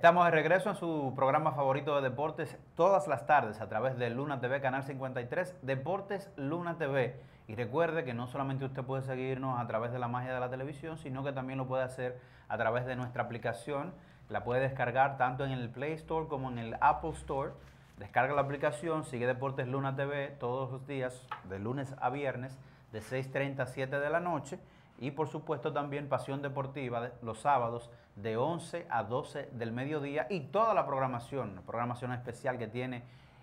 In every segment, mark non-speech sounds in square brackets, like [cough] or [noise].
Estamos de regreso en su programa favorito de deportes todas las tardes a través de Luna TV, Canal 53, Deportes Luna TV. Y recuerde que no solamente usted puede seguirnos a través de la magia de la televisión, sino que también lo puede hacer a través de nuestra aplicación. La puede descargar tanto en el Play Store como en el Apple Store. Descarga la aplicación, sigue Deportes Luna TV todos los días, de lunes a viernes, de 6.30 a 7 de la noche y por supuesto también Pasión Deportiva los sábados de 11 a 12 del mediodía y toda la programación, programación especial que tiene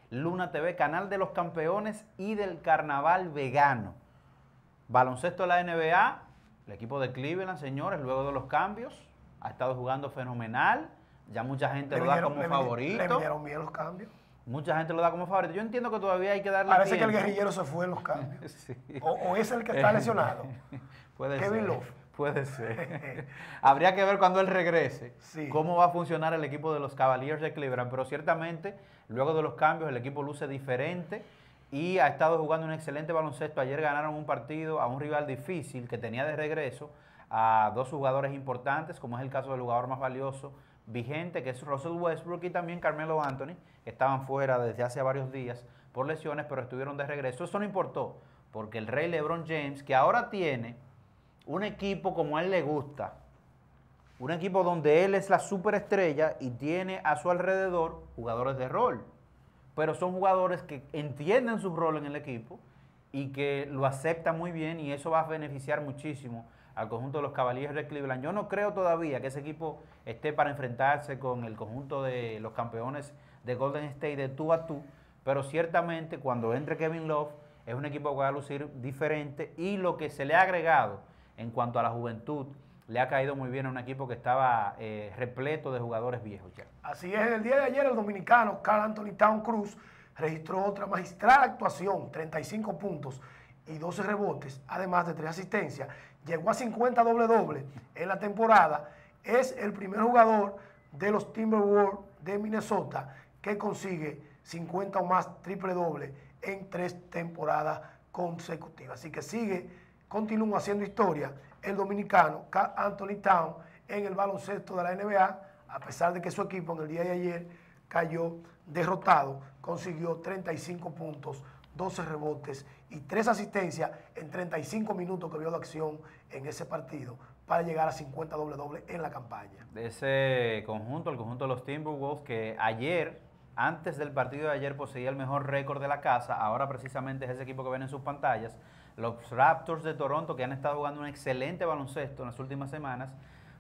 Luna TV, canal de los campeones y del carnaval vegano. Baloncesto de la NBA, el equipo de Cleveland, señores, luego de los cambios, ha estado jugando fenomenal, ya mucha gente lo da como favorito. Le vinieron bien los cambios. Mucha gente lo da como favorito. Yo entiendo que todavía hay que darle Parece que el guerrillero se fue en los [laughs] cambios. o, es el que está lesionado. [laughs] Puede Kevin ser. Love. Puede ser. [laughs] [laughs] Habría que ver cuando él regrese cómo va a funcionar el equipo de los Cavaliers de Cleveland. Pero ciertamente, luego de los cambios, el equipo luce diferente y ha estado jugando un excelente baloncesto. Ayer ganaron un partido a un rival difícil que tenía de regreso a dos jugadores importantes, como es el caso del jugador más valioso vigente, que es Russell Westbrook, y también Carmelo Anthony, que estaban fuera desde hace varios días por lesiones, pero estuvieron de regreso. Eso no importó, porque el rey LeBron James, que ahora tiene un equipo como a él le gusta, un equipo donde él es la superestrella y tiene a su alrededor jugadores de rol, pero son jugadores que entienden su rol en el equipo y que lo aceptan muy bien y eso va a beneficiar muchísimo al conjunto de los Cavaliers de Cleveland. Yo no creo todavía que ese equipo esté para enfrentarse con el conjunto de los campeones de Golden State de tú a tú, pero ciertamente cuando entre Kevin Love es un equipo que va a lucir diferente y lo que se le ha agregado en cuanto a la juventud, le ha caído muy bien a un equipo que estaba eh, repleto de jugadores viejos ya. Así es, el día de ayer el dominicano Carl Anthony Town Cruz registró otra magistral actuación, 35 puntos y 12 rebotes, además de 3 asistencias. Llegó a 50 doble-doble en la temporada. Es el primer jugador de los Timberwolves de Minnesota que consigue 50 o más triple doble en tres temporadas consecutivas. Así que sigue continúa haciendo historia el dominicano Anthony Town en el baloncesto de la NBA, a pesar de que su equipo en el día de ayer cayó derrotado, consiguió 35 puntos, 12 rebotes y 3 asistencias en 35 minutos que vio de acción en ese partido para llegar a 50 doble doble en la campaña. De ese conjunto, el conjunto de los Timberwolves, que ayer, antes del partido de ayer, poseía el mejor récord de la casa, ahora precisamente es ese equipo que ven en sus pantallas, los Raptors de Toronto, que han estado jugando un excelente baloncesto en las últimas semanas,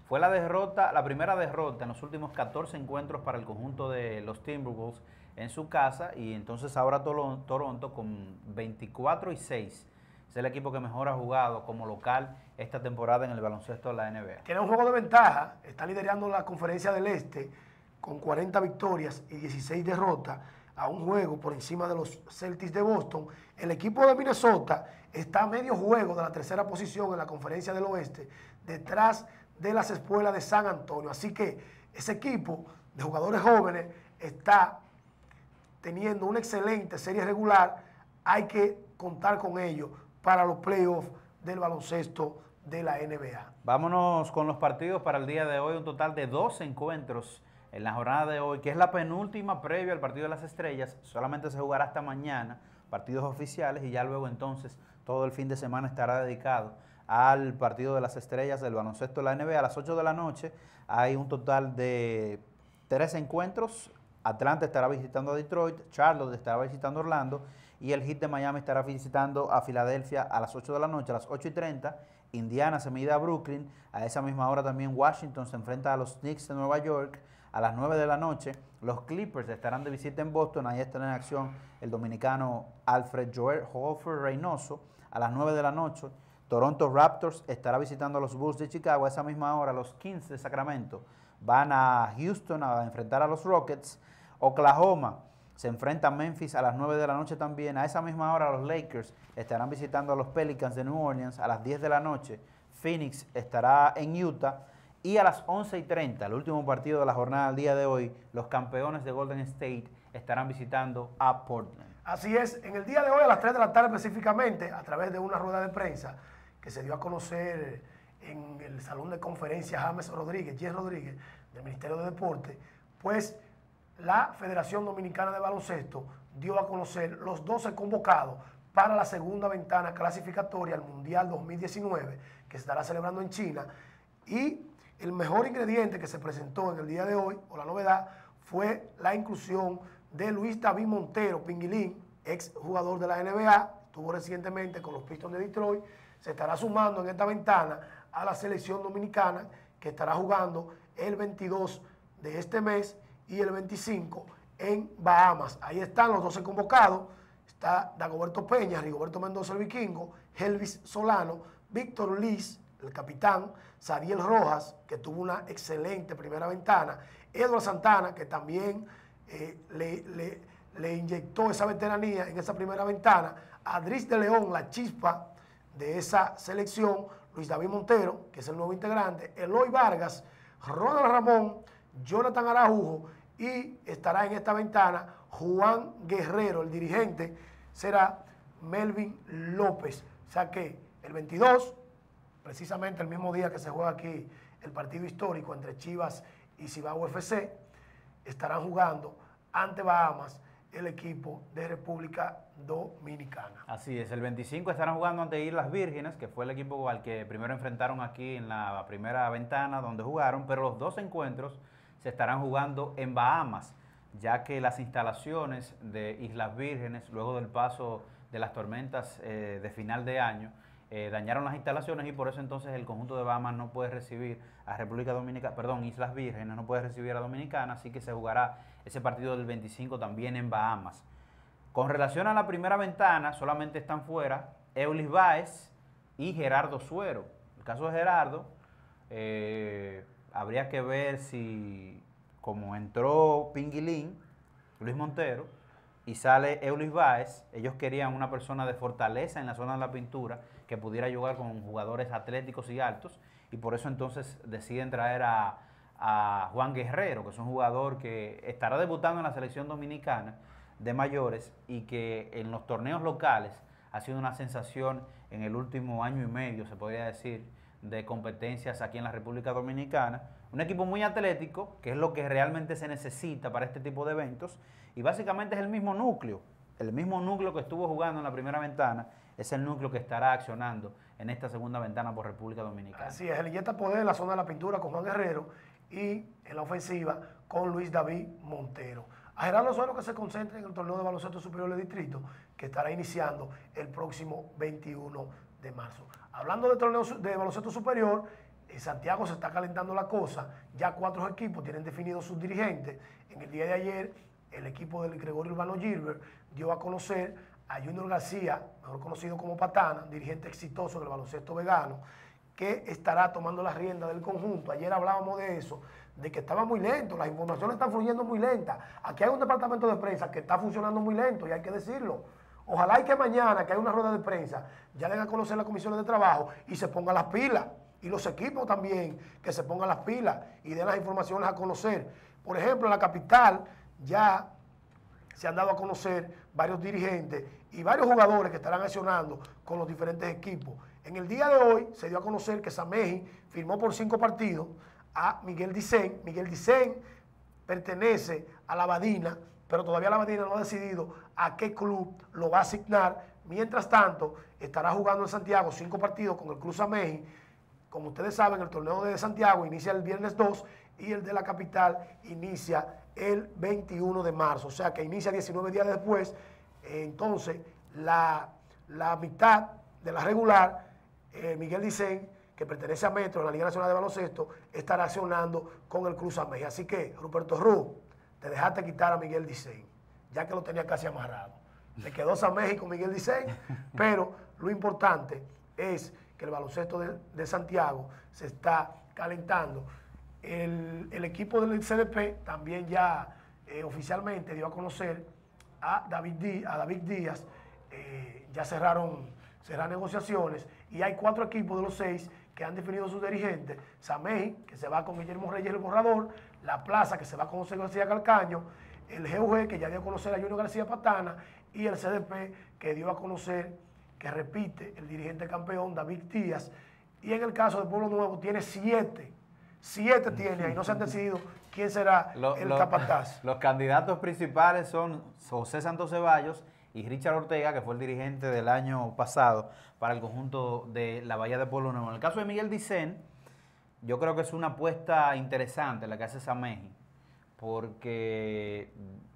fue la derrota, la primera derrota en los últimos 14 encuentros para el conjunto de los Timberwolves en su casa y entonces ahora Toronto con 24 y 6 es el equipo que mejor ha jugado como local esta temporada en el baloncesto de la NBA. Tiene un juego de ventaja, está liderando la conferencia del Este con 40 victorias y 16 derrotas a un juego por encima de los Celtics de Boston. El equipo de Minnesota está a medio juego de la tercera posición en la conferencia del oeste, detrás de las escuelas de San Antonio. Así que ese equipo de jugadores jóvenes está teniendo una excelente serie regular. Hay que contar con ellos para los playoffs del baloncesto de la NBA. Vámonos con los partidos para el día de hoy, un total de dos encuentros en la jornada de hoy, que es la penúltima previa al partido de las estrellas, solamente se jugará hasta mañana, partidos oficiales, y ya luego entonces todo el fin de semana estará dedicado al partido de las estrellas del baloncesto de la NBA. A las 8 de la noche hay un total de tres encuentros. Atlanta estará visitando a Detroit, Charlotte estará visitando a Orlando y el Heat de Miami estará visitando a Filadelfia a las 8 de la noche, a las 8 y 30. Indiana se mide a Brooklyn. A esa misma hora también Washington se enfrenta a los Knicks de Nueva York a las 9 de la noche. Los Clippers estarán de visita en Boston. Ahí estará en acción el dominicano Alfred Joel Hofer Reynoso. A las 9 de la noche, Toronto Raptors estará visitando a los Bulls de Chicago. A esa misma hora, los Kings de Sacramento van a Houston a enfrentar a los Rockets. Oklahoma se enfrenta a Memphis a las 9 de la noche también. A esa misma hora, los Lakers estarán visitando a los Pelicans de New Orleans a las 10 de la noche. Phoenix estará en Utah. Y a las 11 y 30, el último partido de la jornada del día de hoy, los campeones de Golden State estarán visitando a Portland. Así es, en el día de hoy a las 3 de la tarde específicamente, a través de una rueda de prensa que se dio a conocer en el salón de conferencias James Rodríguez, Jess Rodríguez, del Ministerio de Deporte, pues la Federación Dominicana de Baloncesto dio a conocer los 12 convocados para la segunda ventana clasificatoria al Mundial 2019 que se estará celebrando en China y el mejor ingrediente que se presentó en el día de hoy, o la novedad, fue la inclusión de Luis David Montero, Pinguilín, ex jugador de la NBA, estuvo recientemente con los Pistons de Detroit, se estará sumando en esta ventana a la selección dominicana que estará jugando el 22 de este mes y el 25 en Bahamas. Ahí están los 12 convocados. Está Dagoberto Peña, Rigoberto Mendoza el Vikingo, Helvis Solano, Víctor Liz, el capitán, Sariel Rojas, que tuvo una excelente primera ventana, Edward Santana, que también eh, le, le, inyectó esa veteranía en esa primera ventana, Adris de León, la chispa de esa selección, Luis David Montero, que es el nuevo integrante, Eloy Vargas, Ronald Ramón, Jonathan Araújo y estará en esta ventana Juan Guerrero, el dirigente, será Melvin López. O sea que el 22, precisamente el mismo día que se juega aquí el partido histórico entre Chivas y Cibao FC, estarán jugando ante Bahamas el equipo de República Dominicana. Así es, el 25 estarán jugando ante Islas Vírgenes, que fue el equipo al que primero enfrentaron aquí en la primera ventana donde jugaron, pero los dos encuentros se estarán jugando en Bahamas, ya que las instalaciones de Islas Vírgenes, luego del paso de las tormentas eh, de final de año, eh, dañaron las instalaciones y por eso entonces el conjunto de Bahamas no puede recibir a República Dominicana, perdón, Islas Vírgenes no puede recibir a Dominicana, así que se jugará ese partido del 25 también en Bahamas. Con relación a la primera ventana, solamente están fuera Eulis Baez y Gerardo Suero. El caso de Gerardo, eh, habría que ver si, como entró Pinguilín, Luis Montero, y sale Eulis Baez, ellos querían una persona de fortaleza en la zona de la pintura que pudiera jugar con jugadores atléticos y altos, y por eso entonces deciden traer a, a Juan Guerrero, que es un jugador que estará debutando en la selección dominicana de mayores y que en los torneos locales ha sido una sensación en el último año y medio, se podría decir, de competencias aquí en la República Dominicana. Un equipo muy atlético, que es lo que realmente se necesita para este tipo de eventos, y básicamente es el mismo núcleo, el mismo núcleo que estuvo jugando en la primera ventana, es el núcleo que estará accionando en esta segunda ventana por República Dominicana. Así es, el inyecta poder en la zona de la pintura con Juan Guerrero y en la ofensiva con Luis David Montero. A Gerardo Suero que se concentre en el torneo de baloncesto superior de distrito que estará iniciando el próximo 21 de marzo. Hablando de torneo de baloncesto superior, en Santiago se está calentando la cosa, ya cuatro equipos tienen definidos sus dirigentes. En el día de ayer, el equipo del Gregorio Urbano Gilbert dio a conocer a Junior García, mejor conocido como Patana, dirigente exitoso del baloncesto vegano, que estará tomando la rienda del conjunto. Ayer hablábamos de eso, de que estaba muy lento, las informaciones están fluyendo muy lentas. Aquí hay un departamento de prensa que está funcionando muy lento y hay que decirlo. Ojalá y que mañana, que hay una rueda de prensa, ya den a conocer las comisiones de trabajo y se pongan las pilas. Y los equipos también, que se pongan las pilas y den las informaciones a conocer. Por ejemplo, en la capital ya se han dado a conocer varios dirigentes y varios jugadores que estarán accionando con los diferentes equipos. En el día de hoy se dio a conocer que Sameji firmó por cinco partidos a Miguel Dicen. Miguel Dicen pertenece a la Badina, pero todavía la Badina no ha decidido a qué club lo va a asignar. Mientras tanto, estará jugando en Santiago cinco partidos con el Club Sameji. Como ustedes saben, el torneo de Santiago inicia el viernes 2 y el de la capital inicia el 21 de marzo. O sea que inicia 19 días después. Entonces, la, la mitad de la regular eh, Miguel Dicen, que pertenece a Metro, en la Liga Nacional de Baloncesto, estará accionando con el Cruz Amé. Así que, Ruperto Ru, te dejaste quitar a Miguel Dicen, ya que lo tenía casi amarrado. Le quedó San México Miguel Dicen, [laughs] pero lo importante es que el baloncesto de, Santiago se está calentando. El, equipo del CDP también ya eh, oficialmente dio a conocer a David, a David Díaz, eh, ya cerraron, cerraron negociaciones y hay cuatro equipos de los seis que han definido sus dirigentes. Samey, que se va con Guillermo Reyes el borrador, La Plaza, que se va con José García Calcaño, el GUG, que ya dio a conocer a Junior García Patana, y el CDP, que dio a conocer, que repite, el dirigente campeón David Díaz. Y en el caso de Pueblo Nuevo tiene siete, siete tiene y no se han decidido quién será [laughs] el capataz. [laughs] Los candidatos principales son José Santos Ceballos y Richard Ortega, que fue el dirigente del año pasado para el conjunto de la Bahía de Pueblo Nuevo. En el caso de Miguel Dicen, yo creo que es una apuesta interesante la que hace Sameji, porque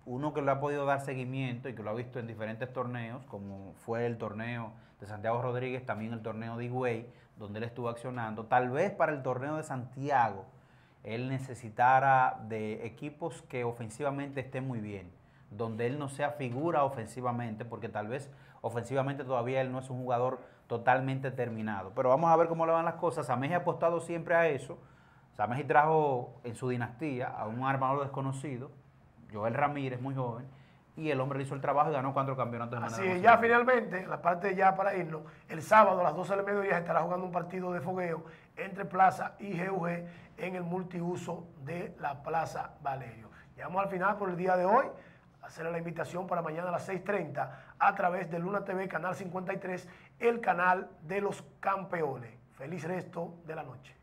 uno que le ha podido dar seguimiento y que lo ha visto en diferentes torneos, como fue el torneo de Santiago Rodríguez, también el torneo de Higüey, donde él estuvo accionando, tal vez para el torneo de Santiago él necesitara de equipos que ofensivamente estén muy bien donde él no sea figura ofensivamente, porque tal vez ofensivamente todavía él no es un jugador totalmente terminado. Pero vamos a ver cómo le van las cosas. Sameji ha apostado siempre a eso. Sameji trajo en su dinastía a un armador desconocido, Joel Ramírez, muy joven, y el hombre hizo el trabajo y ganó cuatro campeonatos de Así ya finalmente, la parte ya para irnos, el sábado a las 12 del mediodía estará jugando un partido de fogueo entre Plaza y GUG en el multiuso de la Plaza Valerio. Llegamos al final por el día de hoy hacer la invitación para mañana a las 6.30 a través de Luna TV, Canal 53, el canal de los campeones. Feliz resto de la noche.